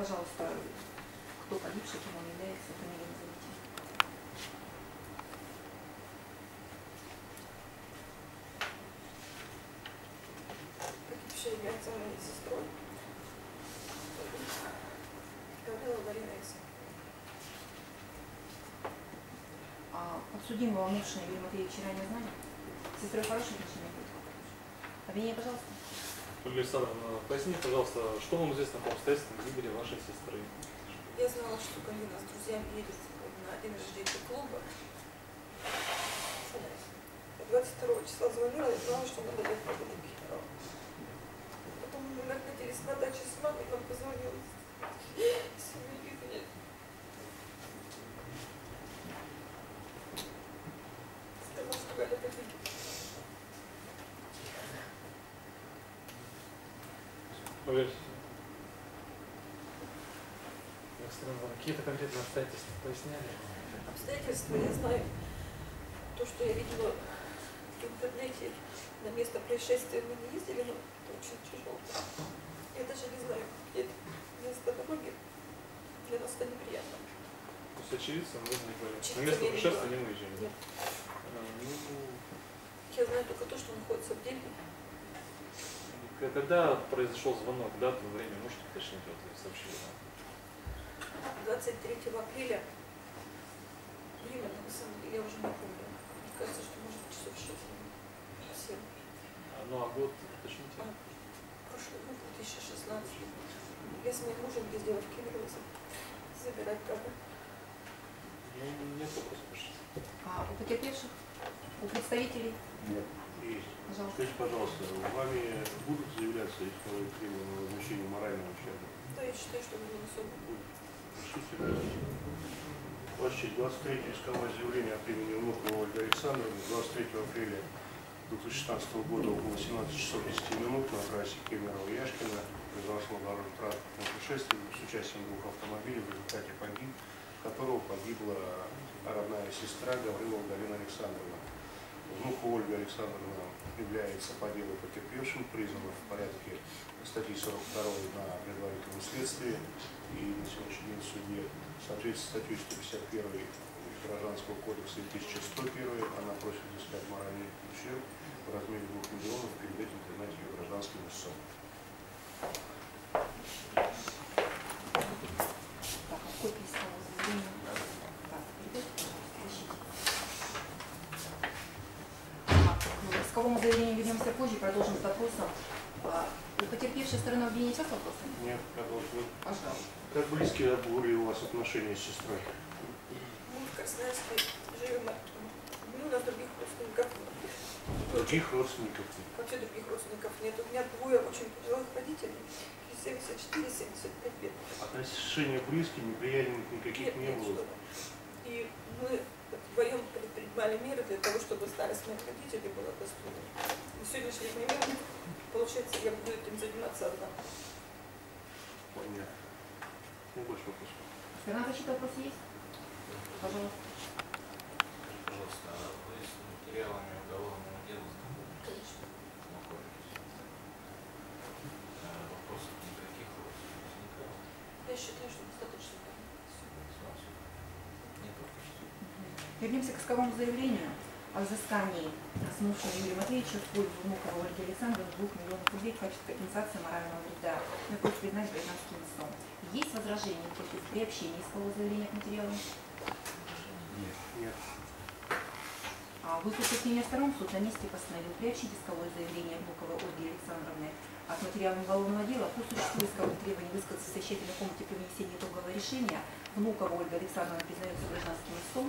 пожалуйста, кто погибший, кем он является, фамилию назовите. Погибшая является моей сестрой. Гаврила Ларинайса. А подсудимого Мушина Юрия Матвеевича ранее знали? С сестрой хорошие отношения были? Обвинение, пожалуйста. Ольга Александровна, поясните, пожалуйста, что вам известно по обстоятельствам гибели вашей сестры? Я знала, что Галина с друзьями едет на день рождения клуба. 22 числа звонила и знала, что надо дать подарок. Потом мы находились на даче с мамой, нам позвонила. Семьи нет. Сказала, что Галя погибла. Поверьте. Какие-то конкретные обстоятельства поясняли? обстоятельства, я знаю, то, что я видела в интернете, на место происшествия мы не ездили, но это очень тяжело. Я даже не знаю, где это место дороги. Для нас это неприятно. То есть очевидцем вы не были? На место происшествия не выезжали? Нет. А, ну, Я знаю только то, что находится в дельте. Когда произошел звонок, дату, время, можете уточнить вот сообщили? 23 апреля. Время, на самом деле, я уже не помню. Мне кажется, что может быть часов 6 7. А, Ну, а год уточните? Прошлый год, 2016. Я с моим мужем ездила в Кемерово забирать кабель. Ну, нет вопросов. А у потерпевших? У представителей? Нет. Скажите, пожалуйста, вами будут заявляться исковые требования на возмещение морального ущерба? Да, я считаю, что не особо. Ваша честь, 23 исковое заявление от имени Внукова Ольги Александровны 23 апреля 2016 года около 18 часов 10 минут на трассе Кемерово-Яшкино произошло дорожно-транспортное происшествие с участием двух автомобилей, в результате погиб, которого погибла родная сестра Гаврилова Галина Александровна. Внукова Ольга Александровна является по делу потерпевшим, признана в порядке статьи 42 на предварительном следствии и на сегодняшний день в суде в соответствии с статьей 151 Гражданского кодекса и 1101 она просит взыскать моральный ущерб в размере 2 миллионов перед этим признать ее гражданским истцом. Так, а копии искового заявления? Так, ребят, ищите. Так, ну, к исковому заявлению вернемся позже, продолжим с допросом. А, У потерпевшей стороны обвинения сейчас вопросы? Нет, продолжим. Пожалуйста. Как близкие были у вас отношения с сестрой? Мы в Красноярске живем, ну, у нас других родственников нет. Других родственников? Вообще других родственников нет. У меня двое очень пожилых родителей, 74-75 лет. Отношения близкие, неприятных никаких не нет, было? что. И мы вдвоем предпринимали меры для того, чтобы старость моих родителей была достойной. На сегодняшний момент, получается, я буду этим заниматься одна. Понятно. Не больше вопросов. Сторона защиты вопросы есть? Пожалуйста. Пожалуйста, а вы с материалами уголовного дела знакомы? Конечно. Знакомитесь? А Вопросов никаких у вас не возникало? Я считаю, что достаточно. Значит, Нет вопросов. Вернемся к исковому заявлению о взыскании с Мушина Юрия Матвеевича в пользу Внукова Ольги Александровны 2 миллионов рублей в качестве компенсации морального вреда. Мы просим признать гражданским лицом. Есть возражения против приобщения искового заявления к материалам? Нет. Нет. А выслушав мнение сторон, суд на месте постановил приобщить исковое заявление Внуковой Ольги Александровны от материалам уголовного дела по существу исковых требований высказать в совещательной комнате при вынесении итогового решения Внукова Ольга Александровна признается гражданским истцом,